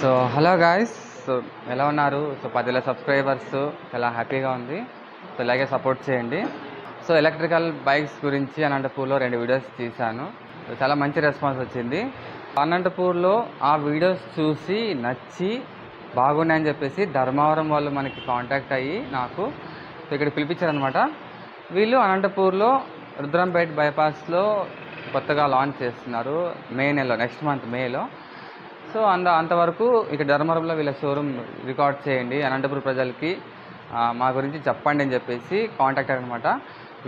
So hello guys so ఎలా ఉన్నారు? So పదివేల సబ్స్క్రైబర్స్ చాలా హ్యాపీగా ఉంది. సో ఇలాగే సపోర్ట్ చేయండి. సో ఎలక్ట్రికల్ బైక్స్ గురించి అనంతపూర్లో రెండు వీడియోస్ తీశాను. చాలా మంచి రెస్పాన్స్ వచ్చింది. అనంతపూర్లో ఆ వీడియోస్ చూసి నచ్చి బాగున్నాయని చెప్పేసి ధర్మవరం వాళ్ళు మనకి కాంటాక్ట్ అయ్యి నాకు సో ఇక్కడ పిలిపించారనమాట వీళ్ళు అనంతపూర్లో రుద్రంపేట్ బైపాస్లో కొత్తగా లాంచ్ చేస్తున్నారు. మే నెలలో నెక్స్ట్ మంత్ మేలో సో అంద అంతవరకు ఇక్కడ ధర్మవరంలో వీళ్ళ షోరూమ్ రికార్డ్ చేయండి అనంతపురం ప్రజలకి. మా గురించి చెప్పండి అని చెప్పేసి కాంటాక్ట్ అనమాట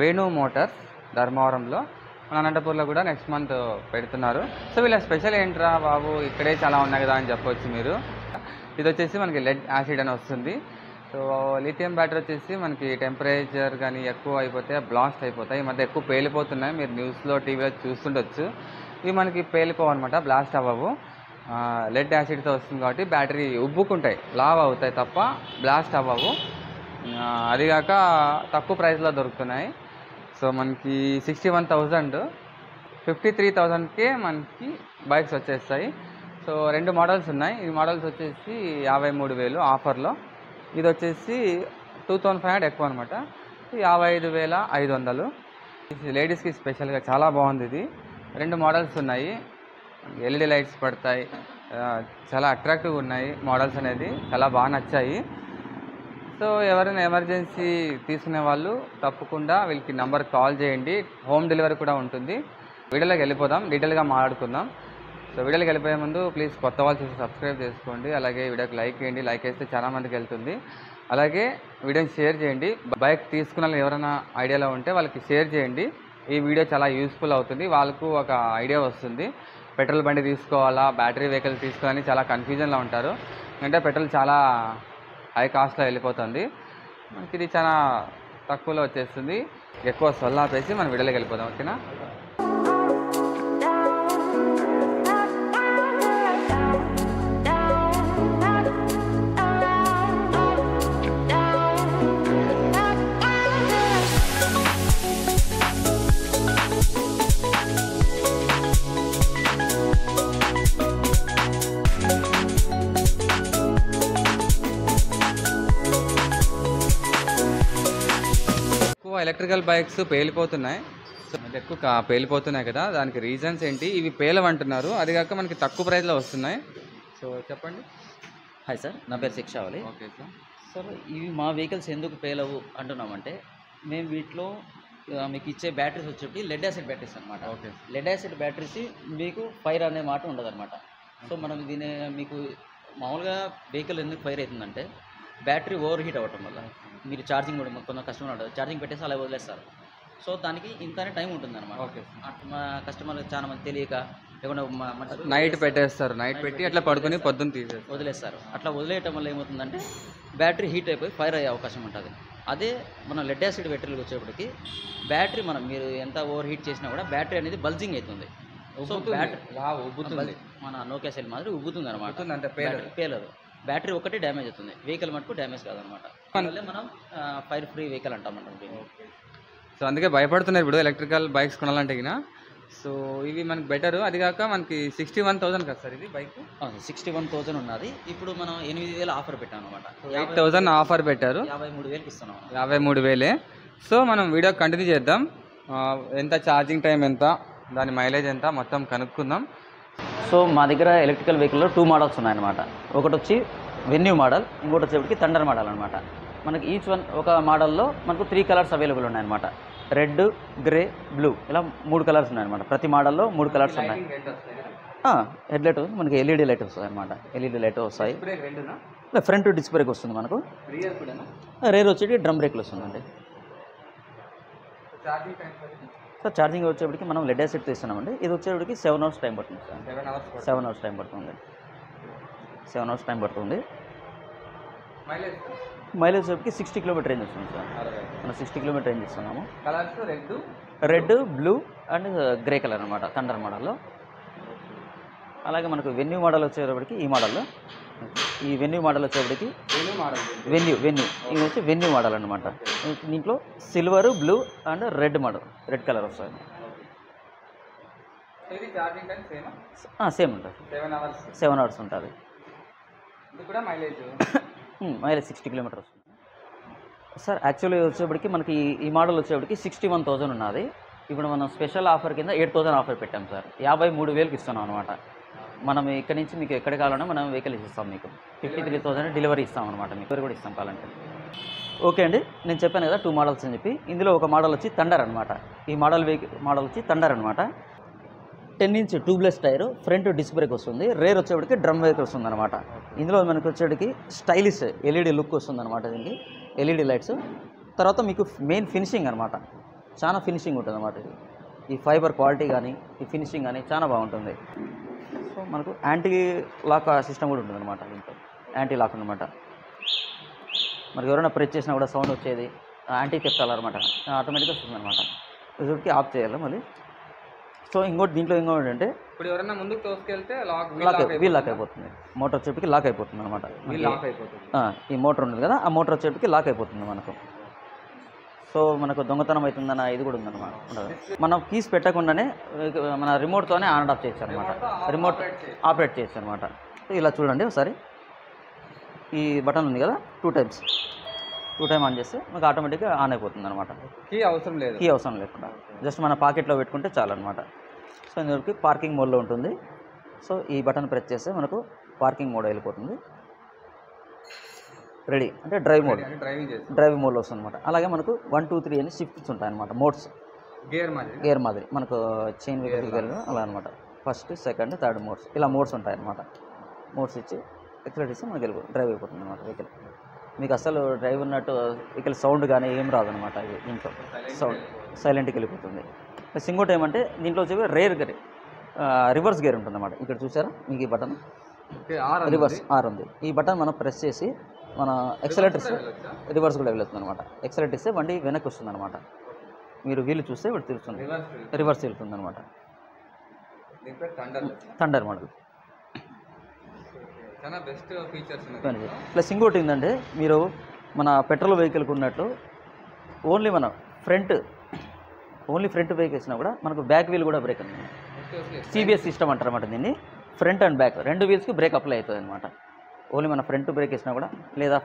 వేణు మోటార్స్ ధర్మవరంలో. మన అనంతపూర్లో కూడా నెక్స్ట్ మంత్ పెడుతున్నారు. సో వీళ్ళ స్పెషల్ ఏంట్రా బాబు? ఇక్కడే చాలా ఉన్నాయి కదా అని చెప్పొచ్చు మీరు. ఇది వచ్చేసి మనకి లెడ్ యాసిడ్ అని వస్తుంది. సో లిథియం బ్యాటరీ వచ్చేసి మనకి టెంపరేచర్ కానీ ఎక్కువ అయిపోతే బ్లాస్ట్ అయిపోతాయి. ఈ మధ్య ఎక్కువ పేలిపోతున్నాయి. మీరు న్యూస్లో టీవీలో చూస్తుండొచ్చు. ఇవి మనకి పేలిపోవన్నమాట బ్లాస్ట్ అవ్వవు. లెడ్ యాసిడ్తో వస్తుంది కాబట్టి బ్యాటరీ ఉబ్బుకుంటాయి. లావ్ అవుతాయి తప్ప బ్లాస్ట్ అవ్వవు. అదిగాక తక్కువ ప్రైస్లో దొరుకుతున్నాయి. సో మనకి sixty one thousand fifty three థౌజండ్కే మనకి బైక్స్ వచ్చేస్తాయి. సో రెండు మోడల్స్ ఉన్నాయి. ఈ మోడల్స్ వచ్చేసి యాభై మూడు వేలు ఆఫర్లో ఇది వచ్చేసి టూ థౌజండ్ ఫైవ్ హండ్రెడ్ ఎక్కువ అనమాట యాభై ఐదు వేల ఐదు వందలు. ఇది లేడీస్కి స్పెషల్గా చాలా బాగుంది ఇది. రెండు మోడల్స్ ఉన్నాయి. ఎల్ఈడి లైట్స్ పడతాయి. చాలా అట్రాక్టివ్గా ఉన్నాయి. మోడల్స్ అనేది చాలా బాగా నచ్చాయి. సో ఎవరైనా ఎమర్జెన్సీ తీసుకునే వాళ్ళు తప్పకుండా వీళ్ళకి నంబర్ కాల్ చేయండి. హోమ్ డెలివరీ కూడా ఉంటుంది. వీడియోలోకి వెళ్ళిపోదాం. డీటెయిల్గా మాట్లాడుకుందాం. సో వీడియోకి వెళ్ళిపోయే ముందు ప్లీజ్ కొత్త వాళ్ళు చూసి సబ్స్క్రైబ్ చేసుకోండి. అలాగే వీడియోకి లైక్ చేయండి. లైక్ వేస్తే చాలామందికి వెళ్తుంది. అలాగే వీడియోని షేర్ చేయండి. బైక్ తీసుకున్న వాళ్ళు ఎవరైనా ఐడియాలో ఉంటే వాళ్ళకి షేర్ చేయండి. ఈ వీడియో చాలా యూస్ఫుల్ అవుతుంది. వాళ్ళకు ఒక ఐడియా వస్తుంది. పెట్రోల్ బండి తీసుకోవాలా బ్యాటరీ వెహికల్ తీసుకోవాలని చాలా కన్ఫ్యూజన్లో ఉంటారు. అంటే పెట్రోల్ చాలా హై కాస్ట్లో వెళ్ళిపోతుంది. మనకి ఇది చాలా తక్కువలో వచ్చేస్తుంది. ఎక్కువ సొల్లాపేసి మనం విడలకి వెళ్ళిపోదాం ఓకేనా? ఎలక్ట్రికల్ బైక్స్ పేలిపోతున్నాయి. ఎక్కువ పేలిపోతున్నాయి కదా దానికి రీజన్స్ ఏంటి? ఇవి పేలవంటున్నారు. అది కాక మనకి తక్కువ ప్రైస్లో వస్తున్నాయి. సో చెప్పండి. హాయ్ సార్ నా పేరు శిక్షావళి. ఓకే సార్ సార్ ఇవి మా వెహికల్స్ ఎందుకు పేలవు అంటున్నామంటే మేము వీటిలో మీకు ఇచ్చే బ్యాటరీస్ వచ్చేటి లెడ్ యాసిడ్ బ్యాటరీస్ అనమాట ఓకే. లెడ్ యాసిడ్ బ్యాటరీస్ మీకు ఫైర్ అనే మాట ఉండదు అనమాట సో మనం దీని మీకు మామూలుగా వెహికల్ ఎందుకు ఫైర్ అవుతుందంటే బ్యాటరీ ఓవర్ హీట్ అవ్వటం వల్ల మీరు ఛార్జింగ్ కూడా కొంత కస్టమర్ ఉంటుంది ఛార్జింగ్ పెట్టేసి అలా వదిలేస్తారు. సో దానికి ఇంతనే టైం ఉంటుంది అనమాట ఓకే మా కస్టమర్లకు చాలా మంది తెలియక లేకుండా నైట్ పెట్టేస్తారు. నైట్ పెట్టి అట్లా పడుకొని పొద్దున్న తీసేస్తారు. వదిలేస్తారు. అట్లా వదిలేయటం వల్ల ఏమవుతుందంటే బ్యాటరీ హీట్ అయిపోయి ఫైర్ అయ్యే అవకాశం ఉంటుంది. అదే మనం లెడ్ యాసిడ్ బ్యాటరీలకు వచ్చేప్పటికి బ్యాటరీ మనం మీరు ఎంత ఓవర్ హీట్ చేసినా కూడా బ్యాటరీ అనేది బల్జింగ్ అవుతుంది. సో బ్యాటరీ మన నోకియా సెల్ మాదిరి ఉబ్బుతుంది అనమాట పేలదు. బ్యాటరీ ఒకటి డ్యామేజ్ అవుతుంది. వెహికల్ మటుకు డ్యామేజ్ కాదనమాట. అందువల్లే మనం ఫైర్ ఫ్రీ వెహికల్ అంటామంటాం దీన్ని. సో అందుకే భయపడుతున్నారు ఇప్పుడు ఎలక్ట్రికల్ బైక్స్ కొనాలంటే సో ఇవి మనకి బెటర్ అది కాక మనకి సిక్స్టీ వన్ థౌసండ్ కదా సార్ ఇది బైక్ సిక్స్టీ వన్ థౌసండ్ ఉన్నది. ఇప్పుడు మనం ఎనిమిది వేలు ఆఫర్ పెట్టాం అనమాట ఎయిట్ థౌసండ్ ఆఫర్ పెట్టారు. యాభై మూడు వేలకి ఇస్తున్నాం యాభై మూడు వేలే. సో మనం వీడియో కంటిన్యూ చేద్దాం. ఎంత ఛార్జింగ్ టైం ఎంత దాని మైలేజ్ ఎంత మొత్తం కనుక్కుందాం. సో మా దగ్గర ఎలక్ట్రికల్ వెహికల్లో టూ మోడల్స్ ఉన్నాయన్నమాట. ఒకటి వచ్చి వెన్యూ మోడల్ ఇంకోటి వచ్చేప్పటికి థండర్ మోడల్ అనమాట మనకి ఈచ్ వన్ ఒక మోడల్లో మనకు త్రీ కలర్స్ అవైలబుల్ ఉన్నాయన్నమాట. రెడ్ గ్రే బ్లూ ఇలా మూడు కలర్స్ ఉన్నాయన్నమాట. ప్రతి మోడల్లో మూడు కలర్స్ ఉన్నాయి. హెడ్ లైట్ మనకి ఎల్ఈడి లైట్ వస్తుంది అనమాట ఎల్ఈడి లైట్ వస్తాయి. ఫ్రంట్ డిస్క్ బ్రేక్ వస్తుంది మనకు. రేర్ వచ్చేటి డ్రమ్ బ్రేక్లు వస్తుందండి సో ఛార్జింగ్ వచ్చేప్పటికి మనం లెడ్ యాసిడ్ తీస్తున్నామండి. ఇది వచ్చేప్పటికి సెవెన్ అవర్స్ టైం పడుతుంది సార్. సెవెన్ అవర్స్ టైం పడుతుంది. సెవెన్ అవర్స్ టైం పడుతుంది. మైలేజ్ మైలేజ్ వచ్చేప్పటికి సిక్స్టీ కిలోమీటర్ రేంజ్ వస్తుంది సార్. మనం సిక్స్టీ కిలోమీటర్ రేంజ్ ఇస్తున్నాము. Colours red red blue and grey colour అనమాట థండర్ మోడల్లో. అలాగే మనకు వెన్యూ మోడల్ వచ్చేటప్పటికి ఈ మోడల్లో. ఈ వెన్యూ మోడల్ వచ్చేప్పటికి వెన్యూ వెన్యూ ఇది వచ్చి వెన్యూ మోడల్ అనమాట దీంట్లో silver blue and red model. Red colour వస్తుంది. సేమ్ ఉంటుంది. సెవెన్ అవర్స్ ఉంటుంది. మైలేజ్ సిక్స్టీ కిలోమీటర్ వస్తుంది సార్ యాక్చువల్లీ వచ్చేప్పటికి మనకి ఈ- ఈ మోడల్ వచ్చేప్పటికి సిక్స్టీ వన్ థౌసండ్ ఉన్నది. ఇప్పుడు మనం స్పెషల్ ఆఫర్ కింద ఎయిట్ థౌసండ్ ఆఫర్ పెట్టాం సార్ యాభై మూడు వేలకి ఇస్తున్నాం అనమాట మనం ఇక్కడ నుంచి మీకు ఎక్కడ కావాలన్నా మనం వెహికల్ ఇస్తాం మీకు. ఫిఫ్టీ త్రీ థౌసండ్ డెలివరీ ఇస్తాం అనమాట మీకు. డెలివరీ కూడా ఇస్తాం కావాలంటే. ఓకే అండి నేను చెప్పాను కదా టూ మోడల్స్ అని చెప్పి. ఇందులో ఒక మోడల్ వచ్చి తండర్ అనమాట ఈ మోడల్ వెహికల్ మోడల్ వచ్చి తండర్ అనమాట ten inch tubeless tyre front disc brake వస్తుంది రేర్ వచ్చేటికి డ్రమ్ బ్రేక్ వస్తుంది అనమాట ఇందులో మనకు వచ్చేటికి స్టైలిష్ ఎల్ఈడి లుక్ వస్తుంది అనమాట దీనికి. LED lights. తర్వాత మీకు మెయిన్ ఫినిషింగ్ అనమాట చాలా ఫినిషింగ్ ఉంటుంది అనమాట ఇది. ఈ ఫైబర్ క్వాలిటీ కానీ ఈ ఫినిషింగ్ కానీ చాలా బాగుంటుంది. సో మనకు యాంటీ లాక్ సిస్టమ్ కూడా ఉంటుంది అనమాట దీంట్లో. యాంటీ లాక్ అనమాట మనకి ఎవరైనా ప్రెస్ చేసినా కూడా సౌండ్ వచ్చేది యాంటీ తెప్పాలన్నమాట ఆటోమేటిక్గా వస్తుంది అనమాట రిజల్ట్కి ఆఫ్ చేయాలి మళ్ళీ. సో ఇంకోటి దీంట్లో ఇంకోటి ఏంటంటే ఇప్పుడు ఎవరైనా ముందుకు తోసుకెళ్తే లాక్ వీల్ లాక్ అయిపోతుంది. మోటార్ వచ్చేటికి లాక్ అయిపోతుంది అనమాట వీల్ లాక్ అయిపోతుంది. ఈ మోటార్ ఉంది కదా ఆ మోటార్ వచ్చేటికి లాక్ అయిపోతుంది మనకు. సో మనకు దొంగతనం అవుతుందన్న ఇది కూడా ఉందన్నమాట. ఉండదు. మనం కీస్ పెట్టకుండానే మన రిమోట్తోనే ఆన్ అండ్ ఆఫ్ చేయొచ్చు అనమాట రిమోట్ ఆపరేట్ చేయొచ్చు అనమాట ఇలా చూడండి ఒకసారి. ఈ బటన్ ఉంది కదా two times two time on చేస్తే మనకు ఆటోమేటిక్గా ఆన్ అయిపోతుంది అనమాట కీ అవసరం లేదు. కీ అవసరం లేకుండా. జస్ట్ మన పాకెట్లో పెట్టుకుంటే చాలు అనమాట సో ఇందులోకి పార్కింగ్ మోడ్లో ఉంటుంది. సో ఈ బటన్ ప్రెస్ చేస్తే మనకు పార్కింగ్ మోడ్ వెళ్ళిపోతుంది రెడీ. అంటే డ్రైవ్ మోడ్. డ్రైవింగ్ డ్రైవ్ మోడ్లో వస్తుంది అనమాట అలాగే మనకు వన్ టూ త్రీ అని షిఫ్ట్స్ ఉంటాయి అనమాట మోడ్స్. గేర్ మాది గేర్ మాదిరి. మనకు చైన్ గేర్ అలా అనమాట ఫస్ట్ సెకండ్ థర్డ్ మోడ్స్. ఇలా మోడ్స్ ఉంటాయి అనమాట మోడ్స్ ఇచ్చి ఎక్సలెట్ ఇస్తే మనకి వెళ్ళిపో డ్రైవ్ అయిపోతుంది అనమాట వెహికల్. మీకు అసలు డ్రైవ్ ఉన్నట్టు వెహికల్ సౌండ్ కానీ ఏం రాదు అనమాట ఇది దీంట్లో. సౌండ్ సైలెంట్కి వెళ్ళిపోతుంది. ప్లస్ ఇంకోటి ఏమంటే దీంట్లో వచ్చేవి రేర్ గేర్ రివర్స్ గేర్ ఉంటుంది అనమాట ఇక్కడ చూసారా? మీకు ఈ బటన్. రివర్స్ ఆర్ ఉంది. ఈ బటన్ మనం ప్రెస్ చేసి మన ఎక్సలెటర్ రివర్స్ కూడా వెళ్తుంది అనమాట ఎక్సలెట్ ఇస్తే బండి వెనక్కి వస్తుంది అనమాట మీరు వీలు చూస్తే ఇప్పుడు తెలుస్తుంది. రివర్స్ వెళ్తుంది అనమాట Thunder model best features plus ఇంకోటి ఏంటంటే మీరు మన పెట్రోల్ వెహికల్కి ఉన్నట్టు ఓన్లీ మన ఫ్రంట్ ఓన్లీ ఫ్రంట్ బ్రేక్ వేసినా కూడా మనకు బ్యాక్ వీల్ కూడా బ్రేక్ ఉంది ఓకే సిబిఎస్ సిస్టమ్ అంటారు అనమాట దీన్ని. ఫ్రంట్ అండ్ బ్యాక్ రెండు వీల్స్కి బ్రేక్ అప్లై అవుతుంది అనమాట ఓన్లీ మన ఫ్రంట్ బ్రేక్ వేసినా కూడా లేదా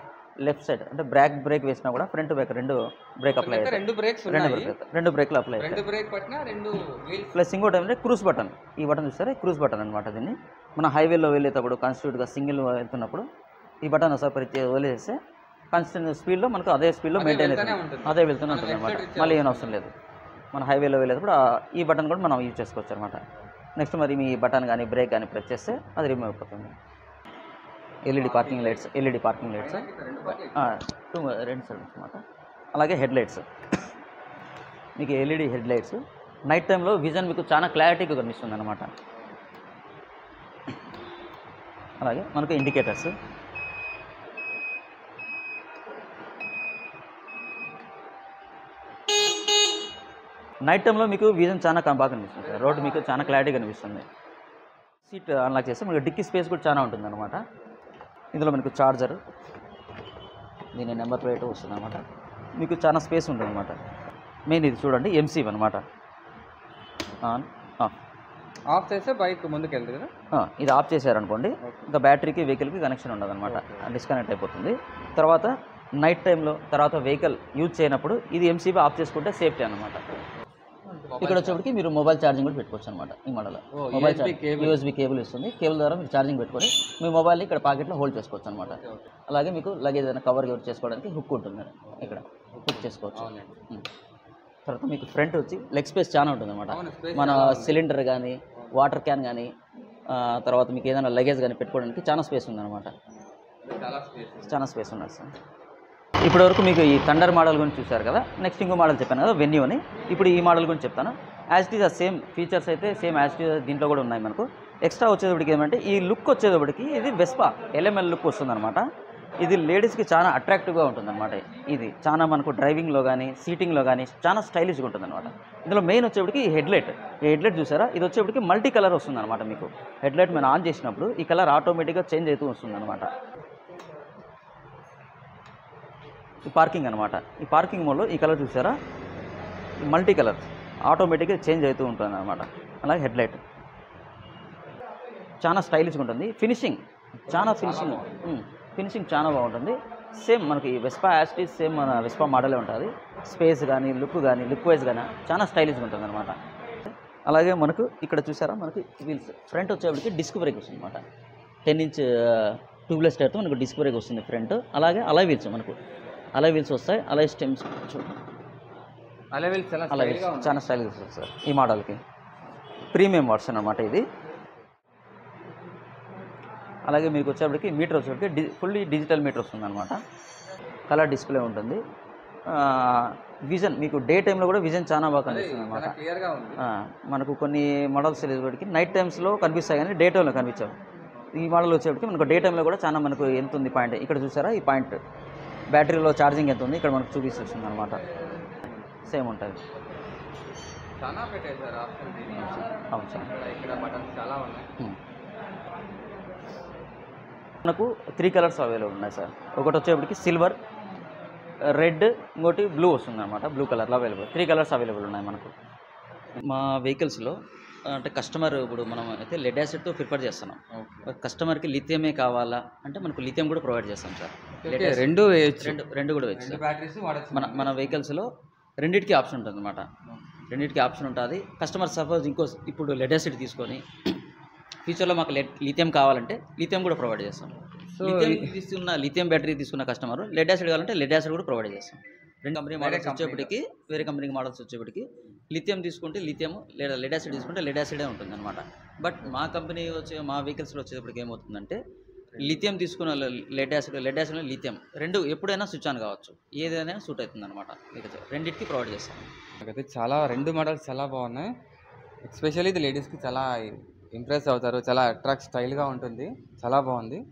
లెఫ్ట్ సైడ్ అంటే బ్యాక్ బ్రేక్ వేసినా కూడా ఫ్రంట్ బ్రేక్ రెండు బ్రేక్ అప్లై అవుతాయి. రెండు బ్రేక్స్ రెండు బ్రేక్ రెండు బ్రేక్లు అప్లై అవుతాయి. రెండు బ్రేక్ పట్టినా రెండు వీల్స్ ప్లస్ ఇంకోటి ఏంటంటే క్రూజ్ బటన్ ఈ బటన్ చూస్తారా క్రూజ్ బటన్ అనమాట దీన్ని. మన హైవేలో వెళ్ళేటప్పుడు కాన్స్టిట్యూట్గా సింగిల్ వెళ్తున్నప్పుడు ఈ బటన్ ఒకసారి పరిచే వదిలేస్తే కాన్స్టెంట్ స్పీడ్లో మనకు అదే స్పీడ్లో మెయింటైన్ అవుతుంది. అదే వెళ్తూనే ఉంటుంది అనమాట మళ్ళీ ఏం అవసరం లేదు. మన హైవేలో వెళ్ళేటప్పుడు ఈ బటన్ కూడా మనం యూజ్ చేసుకోవచ్చు అనమాట నెక్స్ట్ మరి మీ బటన్ కానీ బ్రేక్ కానీ ప్రెస్ చేస్తే అది రిమూవ్ అయిపోతుంది. LED parking lights LED parking lights two రెండు సైడ్ అనమాట అలాగే హెడ్ లైట్స్. మీకు ఎల్ఈడి హెడ్ లైట్స్. నైట్ టైంలో విజన్ మీకు చాలా క్లారిటీగా కనిపిస్తుంది అనమాట అలాగే మనకు ఇండికేటర్స్ నైట్ టైంలో మీకు విజన్ చాలా బాగా కనిపిస్తుంది సార్. రోడ్ మీకు చాలా క్లారిటీ కనిపిస్తుంది. సీట్ అన్లాక్ చేస్తే మీకు డిక్కీ స్పేస్ కూడా చాలా ఉంటుంది అనమాట ఇందులో మనకు చార్జర్ దీని నెంబర్ ప్లేట్ వస్తుంది అనమాట మీకు చాలా స్పేస్ ఉంటుంది అనమాట మెయిన్ ఇది చూడండి ఎంసీ అనమాట ఆన్ ఆఫ్ ఆఫ్ చేస్తే బైక్ ముందుకు వెళ్తుంది కదా? ఇది ఆఫ్ చేశారనుకోండి ఇంకా బ్యాటరీకి వెహికల్కి కనెక్షన్ ఉండదు అనమాట డిస్కనెక్ట్ అయిపోతుంది. తర్వాత నైట్ టైంలో తర్వాత వెహికల్ యూజ్ చేయనప్పుడు ఇది ఎంసీబీ ఆఫ్ చేసుకుంటే సేఫ్టీ అనమాట ఇక్కడ వచ్చేప్పటికి మీరు మొబైల్ ఛార్జింగ్ కూడా పెట్టుకోవచ్చు అనమాట ఈ మోడల్ మొబైల్. యూఎస్బీ కేబుల్ ఇస్తుంది. కేబుల్ ద్వారా మీరు ఛార్జింగ్ పెట్టుకొని మీ మొబైల్ని ఇక్కడ పాకెట్లో హోల్డ్ చేసుకోవచ్చు అనమాట అలాగే మీకు లగేజ్ ఏదైనా కవర్ గివర్ చేసుకోవడానికి హుక్ ఉంటుంది ఇక్కడ. హుక్ చేసుకోవచ్చు. తర్వాత మీకు ఫ్రంట్ వచ్చి లెగ్ స్పేస్ చాలా ఉంటుంది అనమాట మన సిలిండర్ కానీ వాటర్ క్యాన్ కానీ తర్వాత మీకు ఏదైనా లగేజ్ కానీ పెట్టుకోవడానికి చాలా స్పేస్ ఉందన్నమాట. చాలా స్పేస్ చాలా స్పేస్ ఉన్నది సార్. ఇప్పటి వరకు మీకు ఈ థండర్ మోడల్ గురించి చూశారు కదా? నెక్స్ట్ ఇంకో మోడల్ చెప్పాను కదా వెన్యూ అని. ఇప్పుడు ఈ మోడల్ గురించి చెప్తాను. యాజ్ ఇట్ ఈస్ ఆ సేమ్ ఫీచర్స్ అయితే సేమ్ యాజ్ ఇట్ దీంట్లో కూడా ఉన్నాయి మనకు. ఎక్స్ట్రా వచ్చేటప్పటికి ఏమంటే ఈ లుక్ వచ్చేటప్పటికి ఇది వెస్పా ఎల్ఎంఎల్ లుక్ వస్తుందన్నమాట. ఇది లేడీస్కి చాలా అట్రాక్టివ్గా ఉంటుందన్నమాట. ఇది చాలా మనకు డ్రైవింగ్లో కానీ సీటింగ్లో కానీ చాలా స్టైలిష్గా ఉంటుందన్నమాట. ఇందులో మెయిన్ వచ్చేప్పటికి ఈ హెడ్లైట్ ఈ హెడ్లైట్ చూసారా? ఇది వచ్చేప్పటికి మల్టీ కలర్ వస్తుందన్నమాట మీకు. హెడ్లైట్ మనం ఆన్ చేసినప్పుడు ఈ కలర్ ఆటోమేటిక్గా చేంజ్ అవుతూ వస్తుందన్నమాట. ఈ పార్కింగ్ అనమాట ఈ పార్కింగ్ మోడ్లో ఈ కలర్ చూసారా? Multi colour. ఆటోమేటిక్గా చేంజ్ అవుతూ ఉంటుంది అనమాట అలాగే హెడ్లైట్ చాలా స్టైలిష్గా ఉంటుంది. ఫినిషింగ్. చాలా ఫినిషింగ్. ఫినిషింగ్ చాలా బాగుంటుంది. సేమ్ మనకి వెస్పా యాస్టీ సేమ్ మన వెస్పా మోడలే ఉంటుంది. స్పేస్ కానీ లుక్ కానీ లుక్ వైజ్ కానీ చాలా స్టైలిష్గా ఉంటుంది అనమాట అలాగే మనకు ఇక్కడ చూసారా? మనకి వీల్స్. ఫ్రంట్ వచ్చేప్పటికి డిస్క్ బ్రేక్ వస్తుంది అనమాట టెన్ ఇంచ్ ట్యూబ్లెస్ టైర్తో మనకు డిస్క్ బ్రేక్ వస్తుంది ఫ్రంట్. అలాగే అలా వీల్స్ మనకు. అలా వీల్స్ వస్తాయి అలా స్టెమ్స్ అలా వీళ్ళు చాలా అలా స్టైల్గా వస్తుంది సార్ ఈ మోడల్కి. ప్రీమియం వర్షన్ అనమాట ఇది. అలాగే మీకు వచ్చేప్పటికి మీటర్ వచ్చేప్పటికి డి ఫుల్లీ డిజిటల్ మీటర్ వస్తుంది అనమాట కలర్ డిస్ప్లే ఉంటుంది. విజన్ మీకు డే టైంలో కూడా విజన్ చాలా బాగా కనిపిస్తుంది అనమాట మనకు కొన్ని మోడల్స్ వచ్చేప్పటికి నైట్ టైమ్స్లో కనిపిస్తాయి కానీ డే టైంలో కనిపించవు. ఈ మోడల్ వచ్చేప్పటికి మనకు డే టైంలో కూడా చాలా మనకు ఎంత ఉంది పాయింట్ ఇక్కడ చూసారా ఈ పాయింట్ బ్యాటరీలో ఛార్జింగ్ ఎంత ఉంది? ఇక్కడ మనకు చూపిస్తుంది అనమాట సేమ్ ఉంటుంది. చాలా అవును సార్. ఇక్కడ ఇక్కడ బటన్స్ చాలా ఉన్నాయి. మనకు త్రీ కలర్స్ అవైలబుల్ ఉన్నాయి సార్. ఒకటి వచ్చేప్పటికి సిల్వర్ రెడ్ ఇంకోటి బ్లూ వస్తుంది అనమాట బ్లూ కలర్లో అవైలబుల్. త్రీ కలర్స్ అవైలబుల్ ఉన్నాయి మనకు. మా వెహికల్స్లో అంటే కస్టమర్ ఇప్పుడు మనం అయితే లెడ్ యాసిడ్తో ప్రిఫర్ చేస్తున్నాం. కస్టమర్కి లిథియమే కావాలా? అంటే మనకు లిథియం కూడా ప్రొవైడ్ చేస్తాం సార్. రెండు వేయచ్చు. రెండు రెండు కూడా వేయచ్చు. బ్యాటరీస్ మన మన వెహికల్స్లో రెండింటికి ఆప్షన్ ఉంటుంది అనమాట రెండింటికి ఆప్షన్ ఉంటుంది. కస్టమర్ సపోజ్ ఇంకో ఇప్పుడు లెడ్ యాసిడ్ తీసుకొని ఫ్యూచర్లో మాకు లిథియం కావాలంటే లిథియం కూడా ప్రొవైడ్ చేస్తాం. సో తీసుకున్న లిథియం బ్యాటరీ తీసుకున్న కస్టమర్ లెడ్ యాసిడ్ కావాలంటే లెడ్ యాసిడ్ కూడా ప్రొవైడ్ చేస్తాం. రెండు కంపెనీ మోడల్స్ వచ్చేప్పటికి వేరే కంపెనీ మోడల్స్ వచ్చేప్పటికి లిథియం తీసుకుంటే లిథియం లేదా లెడ్ యాసిడ్ తీసుకుంటే లెడ్ యాసిడే ఉంటుంది అనమాట బట్ మా కంపెనీ వచ్చే మా వెహికల్స్లో వచ్చేటప్పటికి ఏమవుతుందంటే లిథియం తీసుకున్న lead acid lead acid lithium. రెండు ఎప్పుడైనా స్విచ్ ఆన్ కావచ్చు. ఏదైనా సూట్ అవుతుంది అనమాట రెండింటికి ప్రొవైడ్ చేస్తాం. నాకైతే చాలా రెండు మోడల్స్ చాలా బాగున్నాయి. ఎస్పెషల్లీ ఇది లేడీస్కి చాలా ఇంప్రెస్ అవుతారు. చాలా అట్రాక్ట్ స్టైల్గా ఉంటుంది. చాలా బాగుంది.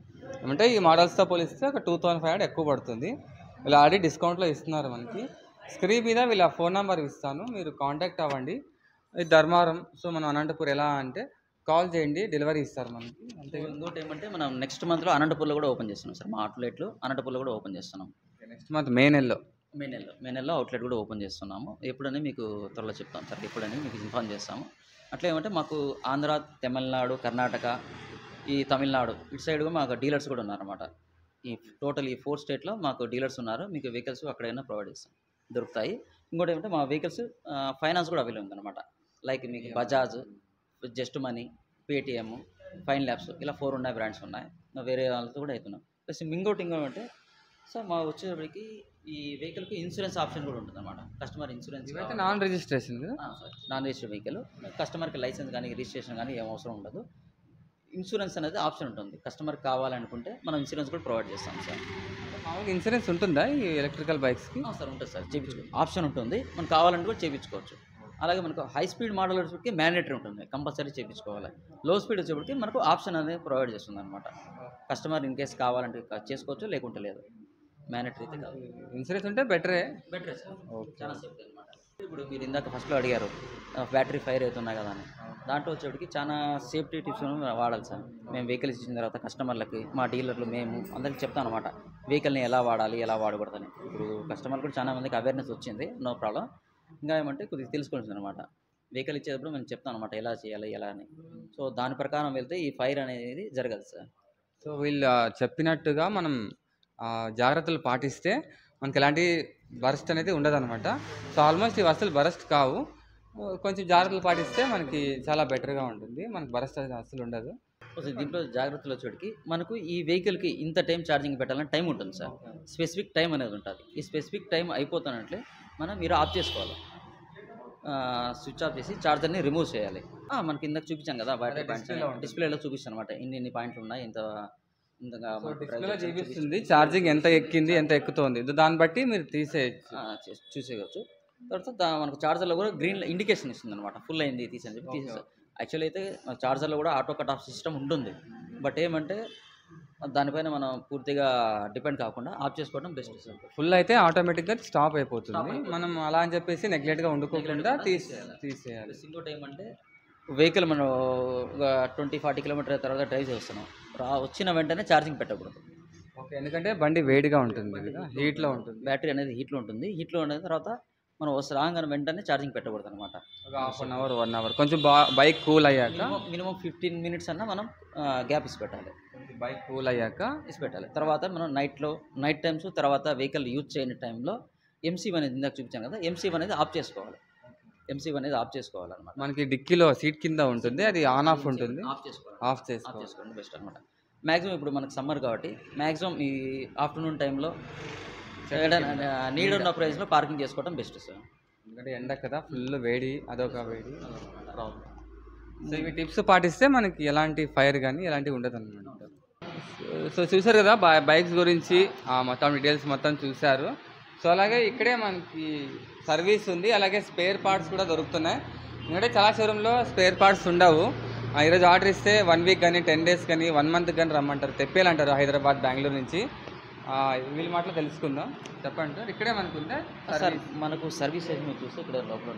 ఏమంటే ఈ మోడల్స్తో పోలిస్తే ఒక టూ థౌసండ్ ఫైవ్ హండ్రెడ్ ఎక్కువ పడుతుంది. వీళ్ళు ఆల్రెడీ డిస్కౌంట్లో ఇస్తున్నారు మనకి. స్క్రీన్ మీద వీళ్ళ ఫోన్ నెంబర్ ఇస్తాను. మీరు కాంటాక్ట్ అవ్వండి. ఇది ధర్మారం సో మనం అనంతపూర్ ఎలా అంటే కాల్ చేయండి డెలివరీ ఇస్తారు మనకి. అంతే. ఇంకోటి ఏమంటే మనం నెక్స్ట్ మంత్లో అనంతపూర్లో కూడా ఓపెన్ చేస్తున్నాం సార్. మా అవుట్లెట్లు అనంతపూర్లో కూడా ఓపెన్ చేస్తున్నాం. నెక్స్ట్ మంత్ మే నెలలో. మే నెలలో. మే నెలలో అవుట్లెట్ కూడా ఓపెన్ చేస్తున్నాము. ఎప్పుడని మీకు త్వరలో చెప్తాం సార్. ఎప్పుడని మీకు ఇన్ఫార్మ్ చేస్తాము. అట్లా ఏమంటే మాకు ఆంధ్ర తమిళనాడు కర్ణాటక ఈ తమిళనాడు ఇటు సైడ్ కూడా మాకు డీలర్స్ కూడా ఉన్నారన్నమాట. ఈ టోటల్ ఈ ఫోర్ స్టేట్లో మాకు డీలర్స్ ఉన్నారు. మీకు వెహికల్స్ అక్కడైనా ప్రొవైడ్ చేస్తాం. దొరుకుతాయి. ఇంకోటి ఏమంటే మా వెహికల్స్ ఫైనాన్స్ కూడా అవైలబుల్ ఉందన్నమాట. లైక్ మీకు Bajaj just money Paytm fine labs ఇలా ఫోర్ ఉన్నాయి బ్రాండ్స్ ఉన్నాయి. ఇంకా వేరే వాళ్ళతో కూడా అవుతున్నాం. ప్లస్ ఇంకోటి ఇంకోటి అంటే సార్ మా వచ్చేటప్పటికి ఈ వెహికల్కి ఇన్సూరెన్స్ ఆప్షన్ కూడా ఉంటుంది అనమాట కస్టమర్ ఇన్సూరెన్స్ ఇవైతే non registration non registered vehicle కస్టమర్కి లైసెన్స్ కానీ రిజిస్ట్రేషన్ కానీ ఏం అవసరం ఉండదు. ఇన్సూరెన్స్ అనేది ఆప్షన్ ఉంటుంది. కస్టమర్ కావాలనుకుంటే మనం ఇన్సూరెన్స్ కూడా ప్రొవైడ్ చేస్తాం సార్. మామూలుగా ఇన్సూరెన్స్ ఉంటుందా ఈ ఎలక్ట్రికల్ బైక్స్కి? సార్ ఉంటుంది సార్. చేయించుకో ఆప్షన్ ఉంటుంది. మనం కావాలంటే కూడా చేయించుకోవచ్చు అలాగే మనకు హై స్పీడ్ మోడల్ వచ్చేప్పటికి మ్యాండేటరీ ఉంటుంది. కంపల్సరీ చేయించుకోవాలి. లో స్పీడ్ వచ్చేప్పటికి మనకు ఆప్షన్ అనేది ప్రొవైడ్ చేస్తుంది అనమాట కస్టమర్ ఇన్ కేస్ కావాలంటే చేసుకోవచ్చు లేకుంటే లేదు. మ్యాండేటరీ అయితే కాదు ఇన్సూరెన్స్ ఉంటే బెటరే బెటరే సార్. చాలా సేఫ్టీ అనమాట ఇప్పుడు మీరు ఇందాక ఫస్ట్లో అడిగారు బ్యాటరీ ఫైర్ అవుతున్నాయి కదా అని. దాంట్లో వచ్చేటికి చాలా సేఫ్టీ టిప్స్ వాడాలి సార్. మేము వెహికల్స్ ఇచ్చిన తర్వాత కస్టమర్లకి మా డీలర్లు మేము అందరికి చెప్తాం అనమాట వెహికల్ని ఎలా వాడాలి ఎలా వాడకూడదని. ఇప్పుడు కస్టమర్ కూడా చాలా మందికి అవేర్నెస్ వచ్చింది. నో ప్రాబ్లం ఇంకా ఏమంటే కొద్దిగా తెలుసుకోవాల్సింది అనమాట వెహికల్ ఇచ్చేటప్పుడు మేము చెప్తాం అనమాట ఎలా చేయాలి ఎలా అని. సో దాని ప్రకారం వెళ్తే ఈ ఫైర్ అనేది జరగదు సార్. సో వీళ్ళు చెప్పినట్టుగా మనం జాగ్రత్తలు పాటిస్తే మనకి ఎలాంటి బరస్ట్ అనేది ఉండదన్నమాట సో ఆల్మోస్ట్ ఈ వస్తువులు బరస్ట్ కావు. కొంచెం జాగ్రత్తలు పాటిస్తే మనకి చాలా బెటర్గా ఉంటుంది. మనకి బరస్ట్ అనేది అసలు ఉండదు. కొంచెం దీంట్లో జాగ్రత్తలు వచ్చేటికి మనకు ఈ వెహికల్కి ఇంత టైం ఛార్జింగ్ పెట్టాలని టైం ఉంటుంది సార్. స్పెసిఫిక్ టైం అనేది ఉంటుంది ఈ స్పెసిఫిక్ టైం అయిపోతున్నట్లే మనం మీరు ఆఫ్ చేసుకోవాలి. స్విచ్ ఆఫ్ చేసి ఛార్జర్ని రిమూవ్ చేయాలి. ఆ, మనకి ఇందాక చూపించాం కదా పాయింట్స్ డిస్ప్లేలో చూపిస్తాను అనమాట ఇన్ని ఇన్ని పాయింట్లు ఉన్నాయి ఇంత చూపిస్తుంది. ఛార్జింగ్ ఎంత ఎక్కింది ఎంత ఎక్కుతోంది దాన్ని బట్టి మీరు తీసేయచ్చు. ఆ, చే- చూసేయవచ్చు తర్వాత మనకు చార్జర్లో కూడా గ్రీన్ ఇండికేషన్ ఇస్తుంది అనమాట ఫుల్ అయింది తీసని చెప్పి Okay, తీసేస్తారు యాక్చువల్లీ అయితే చార్జర్లో కూడా ఆటో కట్ ఆఫ్ సిస్టమ్ ఉంటుంది. బట్ ఏమంటే దానిపైన మనం పూర్తిగా డిపెండ్ కాకుండా ఆఫ్ చేసుకోవడం బెస్ట్ సార్. ఫుల్ అయితే ఆటోమేటిక్గా స్టాప్ అయిపోతుంది. మనం అలా అని చెప్పేసి నెగ్లెక్ట్గా చేయాలి. తీసేయాలి. ప్లస్ ఇంకోటి ఏమంటే వెహికల్ మనం ఒక ట్వంటీ ఫార్టీ కిలోమీటర్ తర్వాత డ్రైవ్ చేస్తున్నాం. రా వచ్చిన వెంటనే ఛార్జింగ్ పెట్టకూడదు. ఓకే ఎందుకంటే బండి వేడిగా ఉంటుంది కదా హీట్లో ఉంటుంది. బ్యాటరీ అనేది హీట్లో ఉంటుంది. హీట్లో ఉన్న తర్వాత మనం వస్తే రాగానే వెంటనే ఛార్జింగ్ పెట్టకూడదు అనమాట ఒక half an hour one hour కొంచెం బా బైక్ కూల్ అయ్యాక మినిమం ఫిఫ్టీన్ మినిట్స్ అన్నా మనం గ్యాప్ ఇచ్చి పెట్టాలి. బైక్ కూల్ అయ్యాక తీసి పెట్టాలి. తర్వాత మనం నైట్లో నైట్ టైమ్స్ తర్వాత వెహికల్ యూజ్ చేయని టైంలో ఎంసీవ్ అనేది ఇందాక చూపించాను కదా ఎంసీవ్ అనేది ఆఫ్ చేసుకోవాలి. ఎంసీవ్ అనేది ఆఫ్ చేసుకోవాలన్నమాట. మనకి డిక్కీలో సీట్ కింద ఉంటుంది అది ఆన్ ఆఫ్ ఉంటుంది. ఆఫ్ చేసుకోవాలి. ఆఫ్ ఆఫ్ చేసుకోవాలి చేసుకోండి బెస్ట్ అనమాట మ్యాక్సిమం ఇప్పుడు మనకు సమ్మర్ కాబట్టి మ్యాక్సిమం ఈ ఆఫ్టర్నూన్ టైంలో నీడ్ ఉన్న ప్రైస్లో పార్కింగ్ చేసుకోవడం బెస్ట్ సార్. ఎందుకంటే ఎండ కదా ఫుల్ వేడి అదొక వేడి ప్రాబ్లం సో ఇవి టిప్స్ పాటిస్తే మనకి ఎలాంటి ఫైర్ కానీ ఎలాంటివి ఉండదు అనమాట సో చూసారు కదా బైక్స్ గురించి మొత్తం డీటెయిల్స్ మొత్తం చూశారు. సో అలాగే ఇక్కడే మనకి సర్వీస్ ఉంది అలాగే స్పేర్ పార్ట్స్ కూడా దొరుకుతున్నాయి. ఎందుకంటే చాలా షోరూంలో స్పేర్ పార్ట్స్ ఉండవు. ఆ, ఈరోజు ఆర్డర్ ఇస్తే వన్ వీక్ కానీ టెన్ డేస్ కానీ వన్ మంత్ కానీ రమ్మంటారు. తెప్పేయాలంటారు హైదరాబాద్ బెంగళూరు నుంచి. వీళ్ళ మాటలో తెలుసుకుందాం. చెప్పండి సార్ ఇక్కడే మనకు ఉందా సార్ మనకు సర్వీస్ మీరు చూస్తే ఇక్కడ లోపల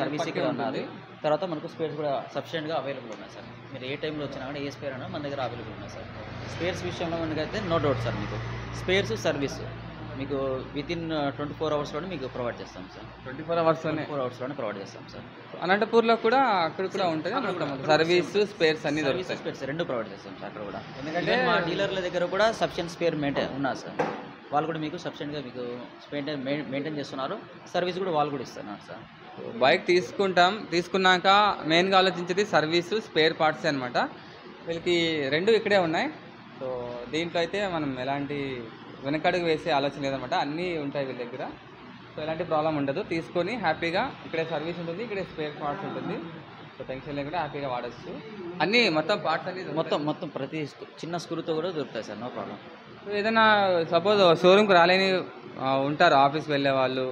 సర్వీస్ ఇక్కడే ఉన్నది. తర్వాత మనకు స్పేర్స్ కూడా సఫిషియెంట్గా అవైలబుల్ ఉన్నాయి సార్. మీరు ఏ టైంలో వచ్చినా కూడా ఏ స్పేర్ అయినా మన దగ్గర అవైలబుల్ ఉన్నాయి సార్. స్పేర్స్ విషయంలో మనకైతే నో డౌట్ సార్ మీకు. Spares service. మీకు విత్ ఇన్ ట్వంటీ ఫోర్ అవర్స్లోనే మీకు ప్రొవైడ్ చేస్తాం సార్ ట్వంటీ ఫోర్ అవర్స్లోనే ఫోర్ అవర్స్లోనే ప్రొవైడ్ చేస్తాం సార్ అనంతపూర్లో కూడా అక్కడ కూడా ఉంటుంది సర్వీస్ స్పేర్స్ అన్ని సర్వీస్ దొరుకుతాయి. స్పేర్స్ రెండు ప్రొవైడ్ చేస్తాం సార్ అక్కడ కూడా. ఎందుకంటే మా డీలర్ల దగ్గర కూడా సఫిషియెంట్ స్పేర్ మెయింటైన్ ఉన్నారు సార్ వాళ్ళు కూడా మీకు సఫిషియెంట్గా మీకు మెయింటైన్ మెయింటైన్ చేస్తున్నారు. సర్వీస్ కూడా వాళ్ళు కూడా ఇస్తున్నారు సార్ బైక్ తీసుకుంటాం తీసుకున్నాక మెయిన్గా ఆలోచించేది సర్వీసు స్పేర్ పార్ట్స్ అనమాట వీళ్ళకి రెండు ఇక్కడే ఉన్నాయి. సో దీంట్లో అయితే మనం ఎలాంటి వెనకడుగు వేసే ఆలోచన లేదనమాట. అన్నీ ఉంటాయి వీళ్ళ దగ్గర. సో ఎలాంటి ప్రాబ్లం ఉండదు. తీసుకొని హ్యాపీగా ఇక్కడే సర్వీస్ ఉంటుంది ఇక్కడే స్పేర్ పార్ట్స్ ఉంటుంది. సో టెన్షన్ లేకుండా హ్యాపీగా వాడచ్చు. అన్నీ మొత్తం పార్ట్స్ అన్ని మొత్తం మొత్తం ప్రతి చిన్న స్క్రూతో కూడా దొరుకుతాయి సార్ నో ప్రాబ్లం ఏదైనా సపోజ్ షోరూమ్కి రాలేని ఉంటారు ఆఫీస్కి వెళ్ళే వాళ్ళు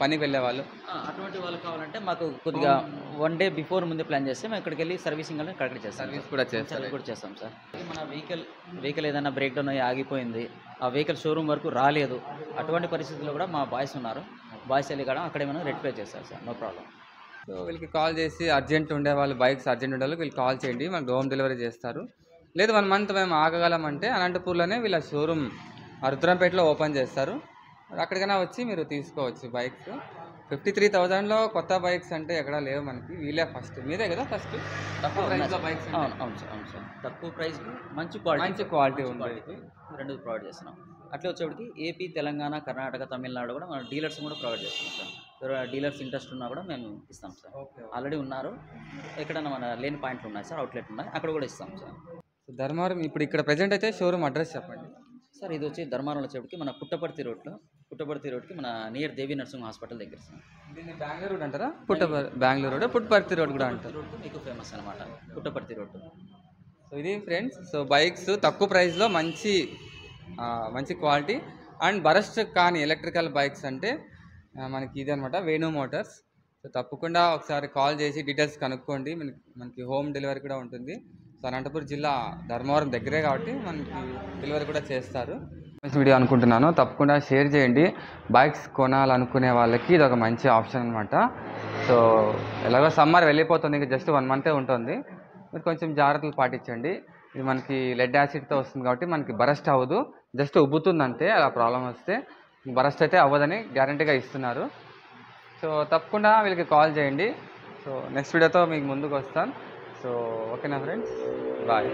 పనికి వెళ్ళే వాళ్ళు. అటువంటి వాళ్ళు కావాలంటే మాకు కొద్దిగా వన్ డే బిఫోర్ ముందే ప్లాన్ చేస్తే మేము ఇక్కడికి వెళ్ళి సర్వీసింగ్ అనేది కరెక్ట్ చేస్తాం సర్వీస్ కూడా సర్వీస్ కూడా చేస్తాం సార్. మన వెహికల్ వెహికల్ ఏదైనా బ్రేక్ డౌన్ అయ్యి ఆగిపోయింది ఆ వెహికల్ షోరూమ్ వరకు రాలేదు అటువంటి పరిస్థితుల్లో కూడా మా బాయ్స్ ఉన్నారు. బాయ్స్ వెళ్ళి కూడా అక్కడే మనం రెక్టిఫై చేస్తారు సార్. నో ప్రాబ్లం సో వీళ్ళకి కాల్ చేసి అర్జెంట్ ఉండే వాళ్ళు బైక్స్ అర్జెంట్ ఉండే వాళ్ళకి వీళ్ళు కాల్ చేయండి మనకు హోమ్ డెలివరీ చేస్తారు. లేదు వన్ మంత్ మేము ఆగగలం అంటే అనంతపూర్లోనే వీళ్ళ షోరూమ్ రుద్రంపేటలో ఓపెన్ చేస్తారు. అక్కడికైనా వచ్చి మీరు తీసుకోవచ్చు బైక్స్. ఫిఫ్టీ త్రీ థౌజండ్లో కొత్త బైక్స్ అంటే ఎక్కడా లేవు మనకి. వీళ్ళే ఫస్ట్. మీదే కదా ఫస్ట్? తక్కువ ప్రైస్లో బైక్స్ అవును అవును సార్ అవును సార్ తక్కువ ప్రైస్కి మంచి క్వాలిటీ మంచి క్వాలిటీ ఉంది. రెండు ప్రొవైడ్ చేస్తున్నాం. అట్లా వచ్చేప్పటికి ఏపీ తెలంగాణ కర్ణాటక తమిళనాడు కూడా మన డీలర్స్ కూడా ప్రొవైడ్ చేస్తున్నాం సార్. డీలర్స్ ఇంట్రెస్ట్ ఉన్నా కూడా మేము ఇస్తాం సార్. ఓకే. ఆల్రెడీ ఉన్నారు. ఎక్కడన్నా మన లేని పాయింట్లు ఉన్నాయి సార్ అవుట్లెట్ ఉన్నాయి అక్కడ కూడా ఇస్తాం సార్. సో ధర్మవరం ఇప్పుడు ఇక్కడ ప్రజెంట్ అయితే షోరూమ్ అడ్రస్ చెప్పండి. సార్ ఇది వచ్చి ధర్మారంలో వచ్చేప్పటికి మన పుట్టపర్తి రోడ్లో పుట్టపర్తి రోడ్కి మన నియర్ దేవి నర్సింగ్ హాస్పిటల్ దగ్గర సార్. దీన్ని బెంగళూరు రోడ్ అంటారా? పుట్ట బెంగళూరు రోడ్ పుట్టపర్తి రోడ్ కూడా అంటారు. మీకు ఫేమస్ అనమాట పుట్టపర్తి రోడ్డు. సో ఇది ఫ్రెండ్స్ సో బైక్స్ తక్కువ ప్రైస్లో మంచి మంచి క్వాలిటీ అండ్ బరస్ట్ కాని ఎలక్ట్రికల్ బైక్స్ అంటే మనకి ఇది అనమాట వేణు మోటార్స్ సో తప్పకుండా ఒకసారి కాల్ చేసి డీటెయిల్స్ కనుక్కోండి. మనకి హోమ్ డెలివరీ కూడా ఉంటుంది. సో అనంతపురం జిల్లా ధర్మవరం దగ్గరే కాబట్టి మనకి డెలివరీ కూడా చేస్తారు. వీడియో అనుకుంటున్నాను. తప్పకుండా షేర్ చేయండి. బైక్స్ కొనాలనుకునే వాళ్ళకి ఇది ఒక మంచి ఆప్షన్ అనమాట సో ఎలాగో సమ్మర్ వెళ్ళిపోతుంది. ఇంకా జస్ట్ వన్ మంతే ఉంటుంది. మీరు కొంచెం జాగ్రత్తలు పాటించండి. ఇది మనకి లెడ్ యాసిడ్తో వస్తుంది కాబట్టి మనకి బరస్ట్ అవ్వదు. జస్ట్ ఉబ్బుతుంది అంతే అలా ప్రాబ్లం వస్తే బరస్ట్ అయితే అవ్వదని గ్యారంటీగా ఇస్తున్నారు. సో తప్పకుండా వీళ్ళకి కాల్ చేయండి. సో నెక్స్ట్ వీడియోతో మీకు ముందుకు వస్తాను. సో ఓకేనా ఫ్రెండ్స్ బాయ్